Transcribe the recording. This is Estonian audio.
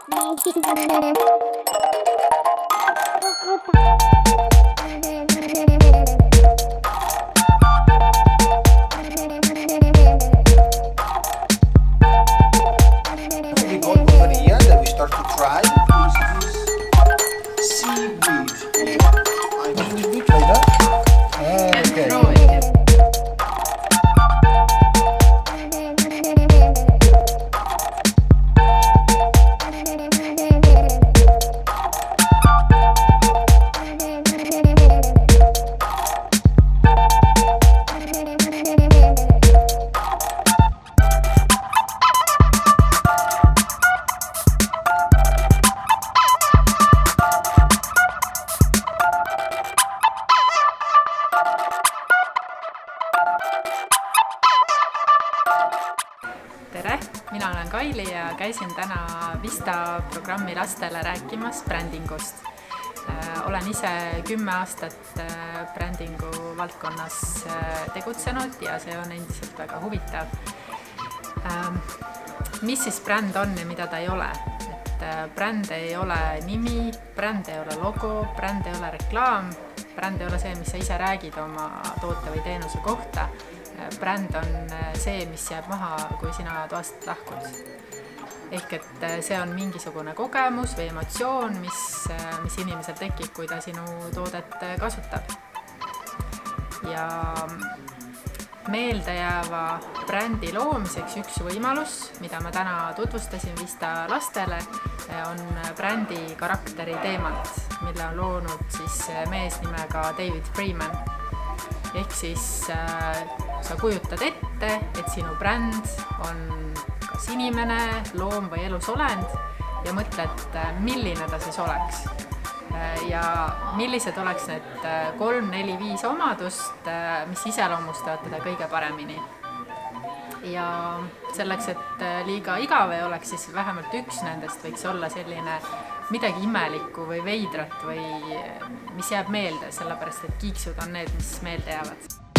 मैं tere, mina olen Kaili ja käisin täna Vista programmi lastele rääkimas brändingust. olen ise kümme aastat äh, brändingu valdkonnas äh, tegutsenud ja see on endiselt väga huvitav. Ähm, mis siis bränd on ja mida ta ei ole? et äh, bränd ei ole nimi, bränd ei ole logo, bränd ei ole reklaam, bränd ei ole see, mis sa ise räägid oma toote või teenuse kohta bränd on see, mis jääb maha, kui sina toast lahkud. ehk et see on mingisugune kogemus või emotsioon, mis, mis inimesel tekib, kui ta sinu toodet kasutab. ja meeldejääva brändi loomiseks üks võimalus, mida ma täna tutvustasin Vista lastele, on brändi karakteri teemant, mille on loonud siis mees nimega David Freeman ehk siis äh, sa kujutad ette, et sinu bränd on kas inimene, loom või elusolend ja mõtled, milline ta siis oleks ja millised oleks need kolm-neli-viis omadust mis iseloomustavad teda kõige paremini. ja selleks, et liiga igav ei oleks, siis vähemalt üks nendest võiks olla selline midagi imelikku või veidrat või mis jääb meelde, sellepärast et kiiksud on need, mis meelde jäävad.